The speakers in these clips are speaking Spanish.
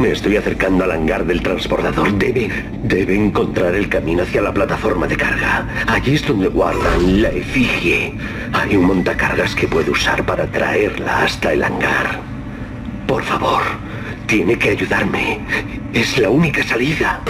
Me estoy acercando al hangar del transbordador. Debe, debe encontrar el camino hacia la plataforma de carga. Allí es donde guardan la efigie. Hay un montacargas que puede usar para traerla hasta el hangar. Por favor, tiene que ayudarme. Es la única salida.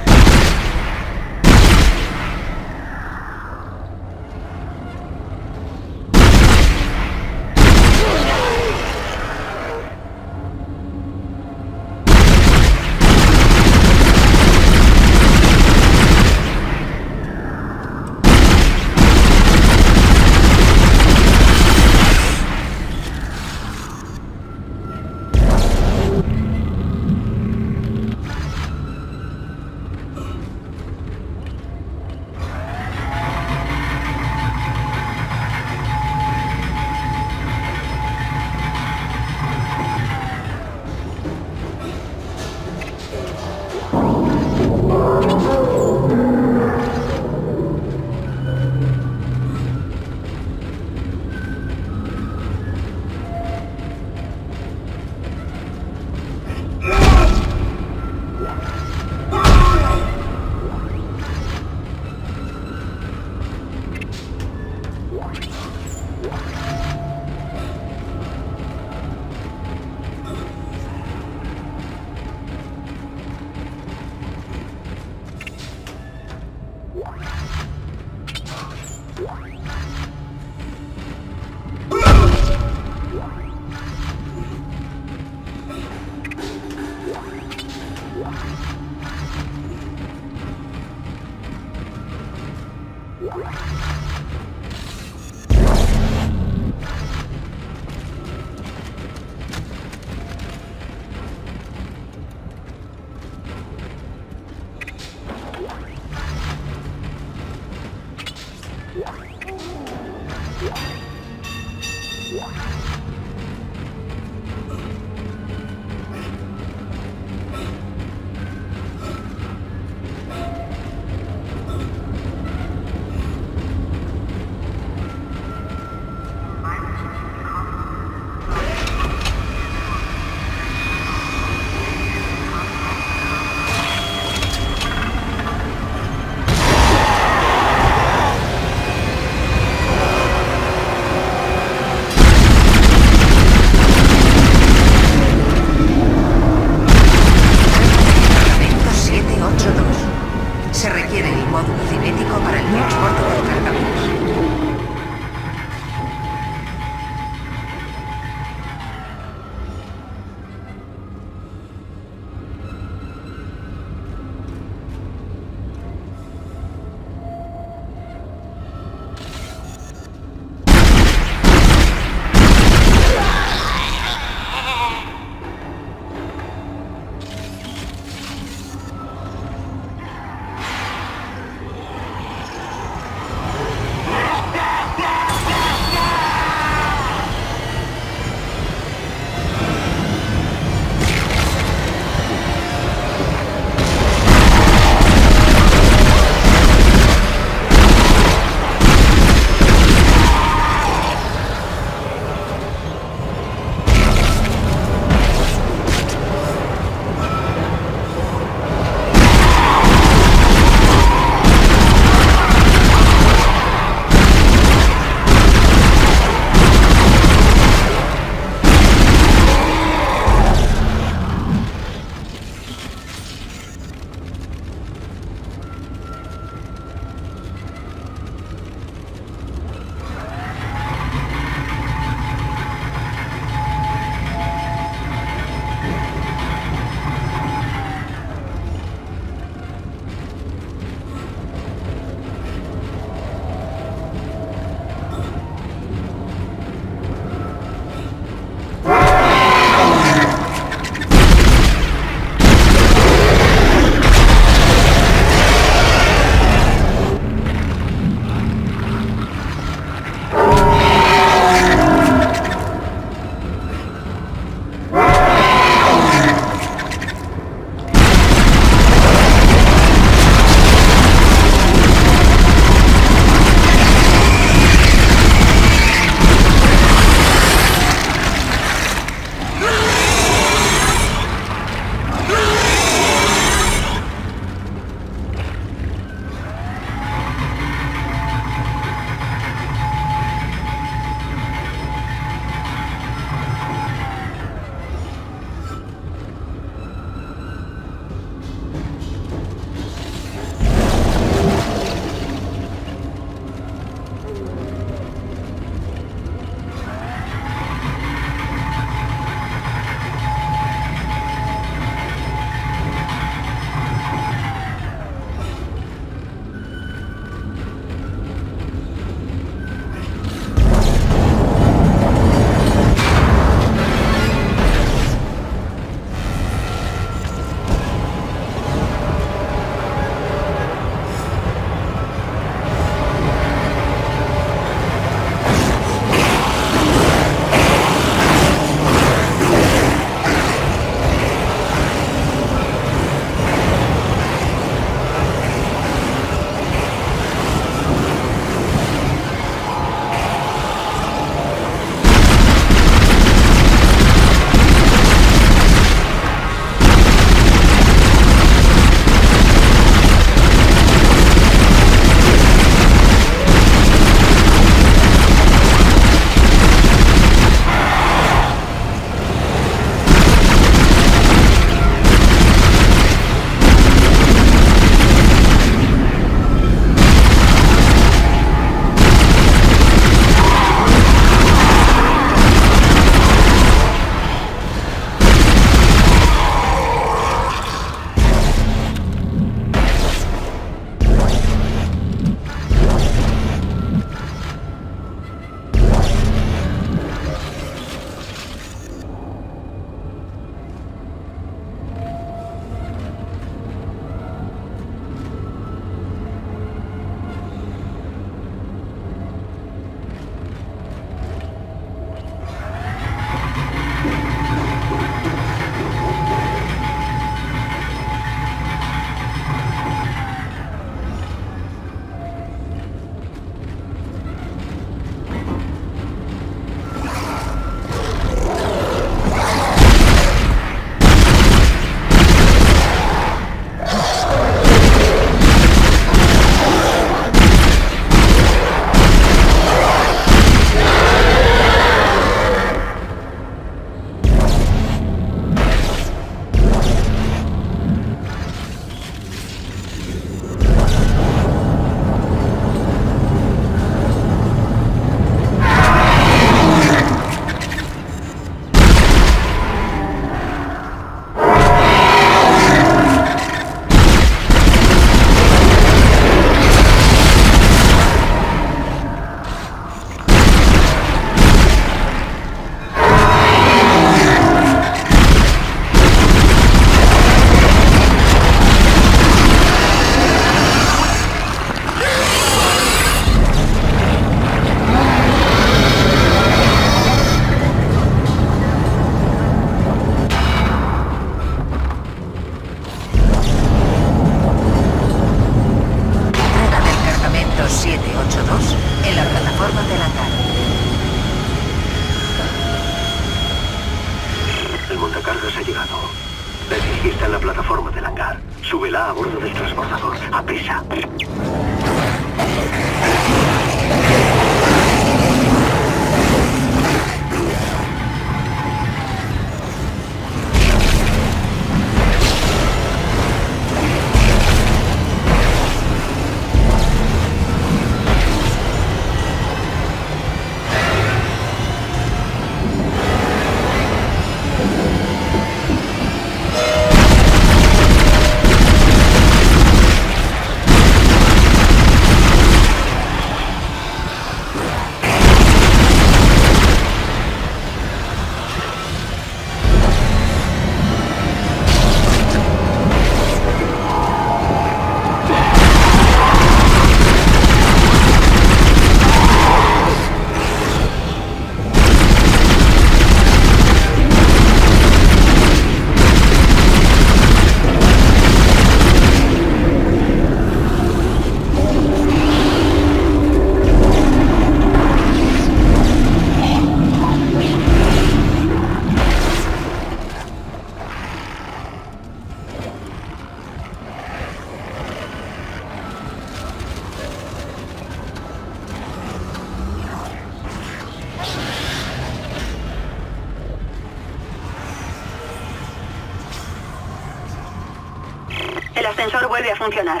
Ascensor vuelve a funcionar.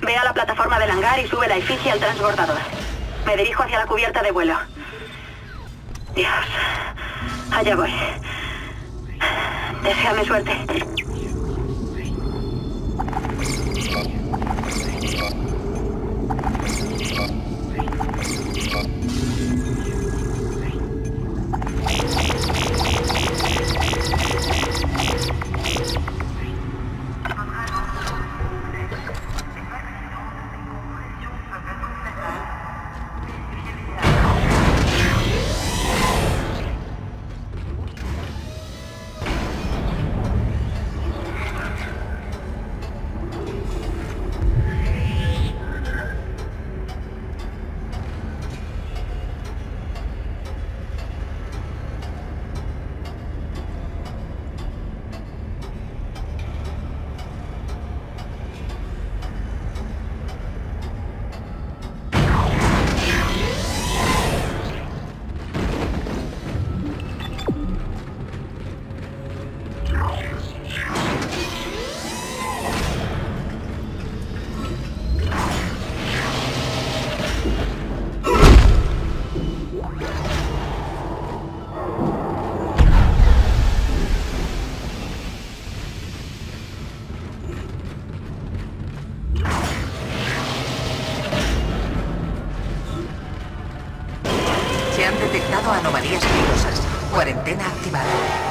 Ve a la plataforma del hangar y sube la efigie al transbordador. Me dirijo hacia la cubierta de vuelo. Dios. Allá voy. Deseame suerte. Anomalías peligrosas. Cuarentena activada.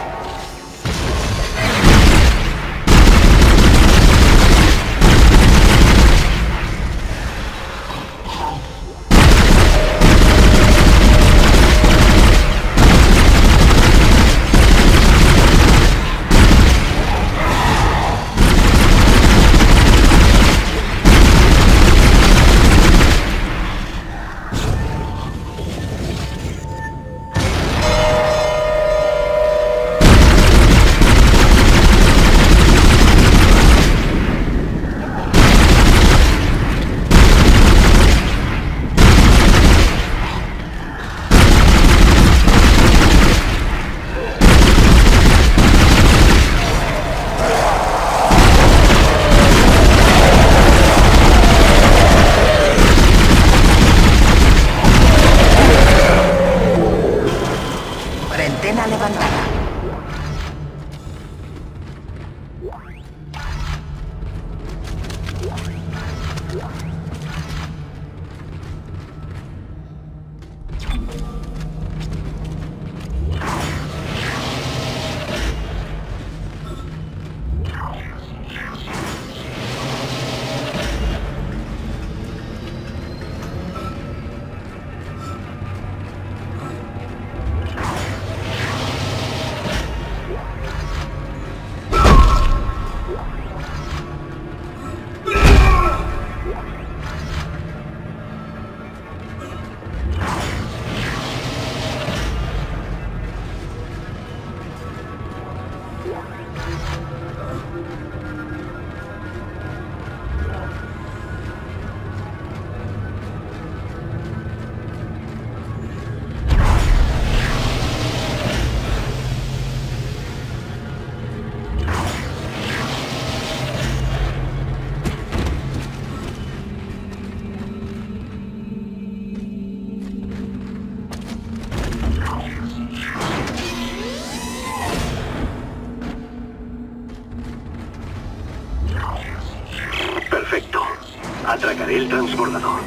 Transbordador.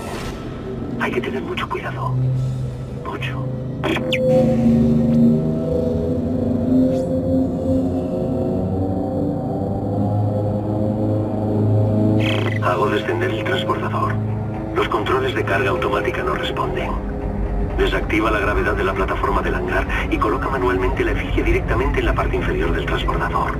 Hay que tener mucho cuidado. Mucho. Hago descender el transbordador. Los controles de carga automática no responden. Desactiva la gravedad de la plataforma del hangar y coloca manualmente la efigie directamente en la parte inferior del transbordador.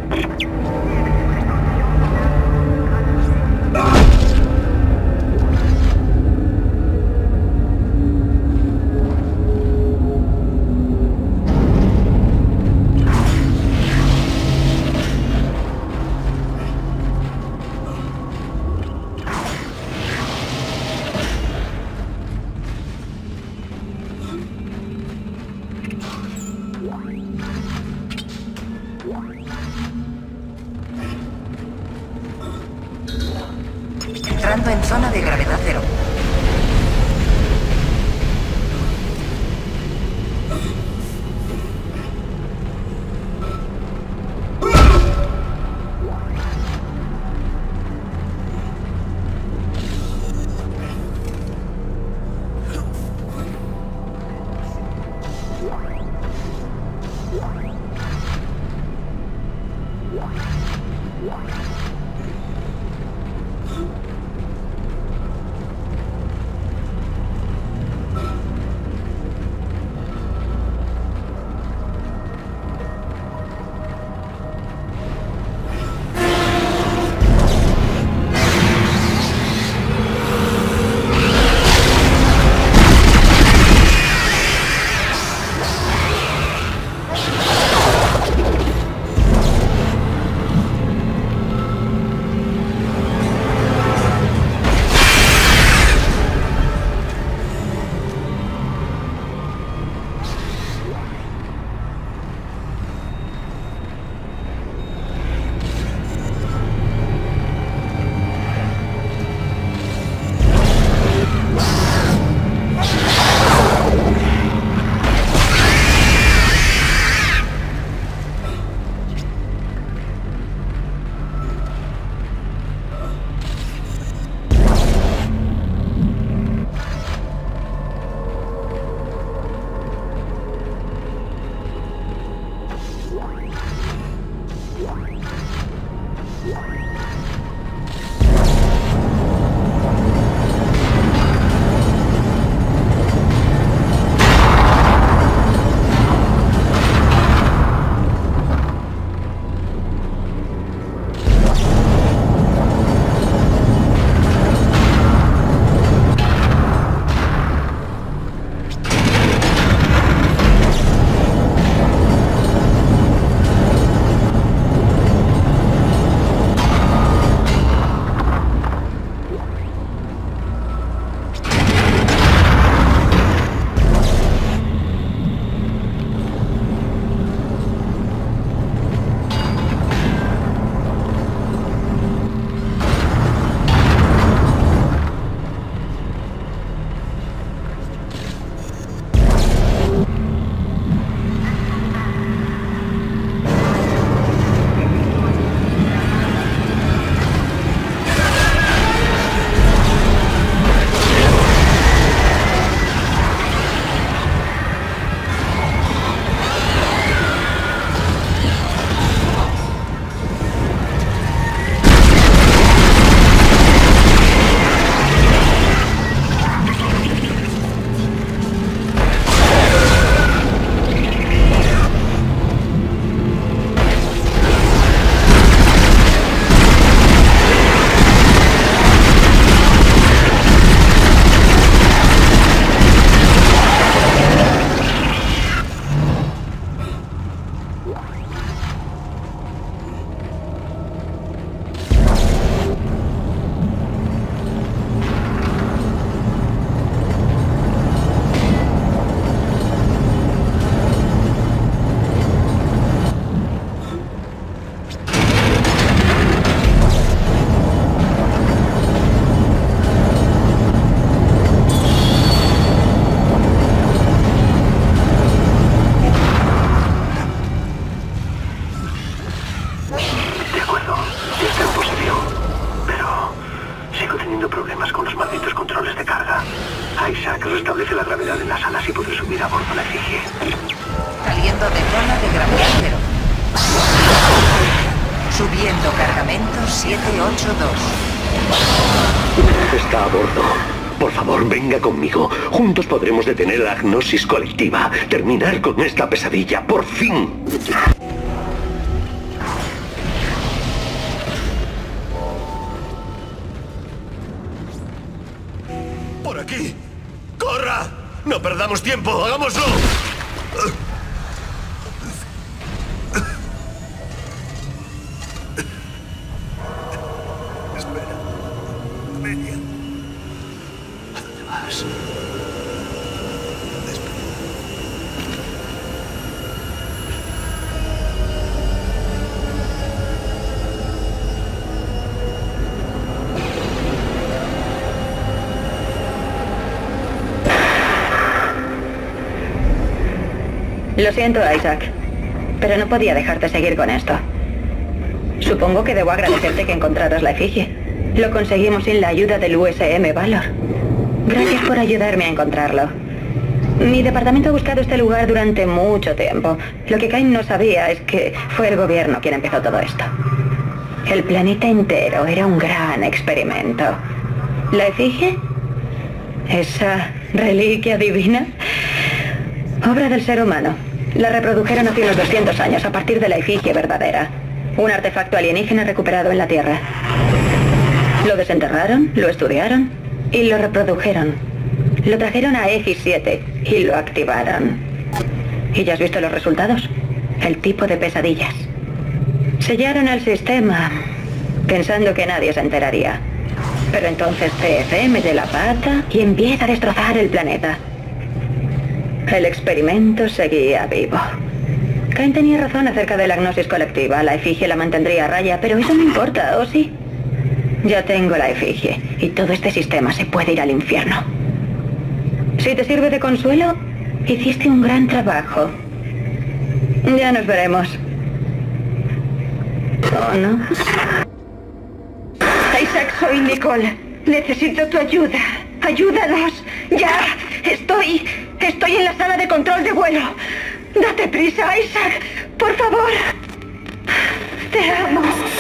Colectiva. Terminar con esta pesadilla. Por fin. ¡Por aquí! ¡Corra! ¡No perdamos tiempo! ¡Hagámoslo! Lo siento, Isaac, pero no podía dejarte seguir con esto. Supongo que debo agradecerte que encontraras la efigie. Lo conseguimos sin la ayuda del USM Valor. Gracias por ayudarme a encontrarlo. Mi departamento ha buscado este lugar durante mucho tiempo. Lo que Cain no sabía es que fue el gobierno quien empezó todo esto. El planeta entero era un gran experimento. ¿La efigie? ¿Esa reliquia divina? Obra del ser humano. La reprodujeron hace unos 200 años a partir de la efigie verdadera. Un artefacto alienígena recuperado en la Tierra. Lo desenterraron, lo estudiaron y lo reprodujeron. Lo trajeron a X7 y lo activaron. ¿Y ya has visto los resultados? El tipo de pesadillas. Sellaron el sistema pensando que nadie se enteraría. Pero entonces TF mete la pata y empieza a destrozar el planeta. El experimento seguía vivo. Cain tenía razón acerca de la gnosis colectiva. La efigie la mantendría a raya, pero eso no importa, ¿o sí? Ya tengo la efigie y todo este sistema se puede ir al infierno. Si te sirve de consuelo, hiciste un gran trabajo. Ya nos veremos. ¿O no? Isaac, soy Nicole. Necesito tu ayuda. Ayúdanos. Ya. Estoy... Estoy en la sala de control de vuelo. Date prisa, Isaac. Por favor. Te amo.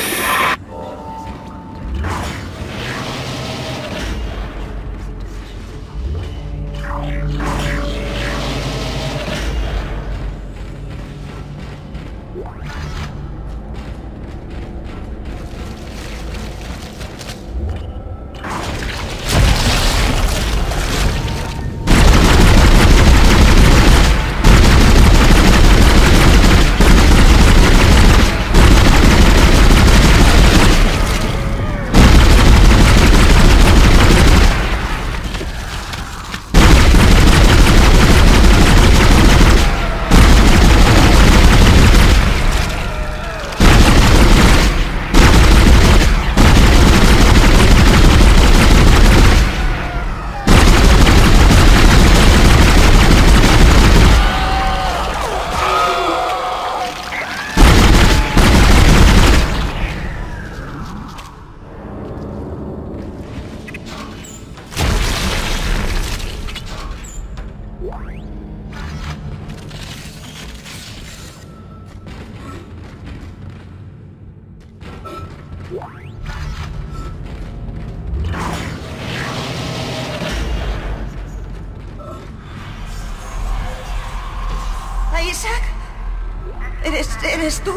¿Eres, ¿Eres tú?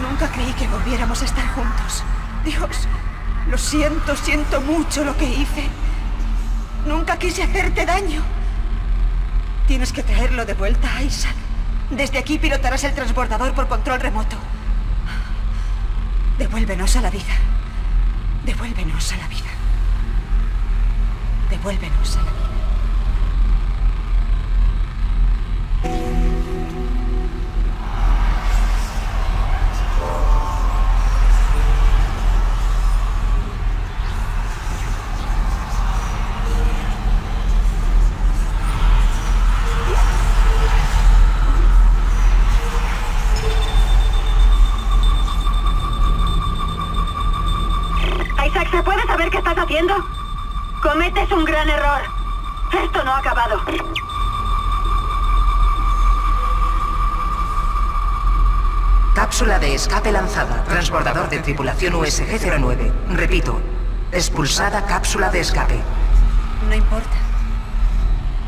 Nunca creí que volviéramos a estar juntos. Dios, lo siento, siento mucho lo que hice. Nunca quise hacerte daño. Tienes que traerlo de vuelta, Isaac. Desde aquí pilotarás el transbordador por control remoto. Devuélvenos a la vida. Devuélvenos a la vida. Devuélvenos a la vida. ¿Se puede saber qué estás haciendo? Cometes un gran error. Esto no ha acabado. Cápsula de escape lanzada. Transbordador de tripulación USG-09. Repito, expulsada cápsula de escape. No importa.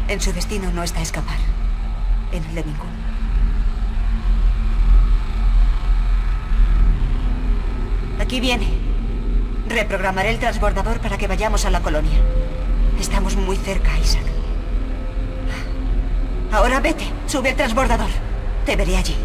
En su destino no está escapar. En el de ninguno. Aquí viene. Reprogramaré el transbordador para que vayamos a la colonia. Estamos muy cerca, Isaac. Ahora vete, sube el transbordador. Te veré allí.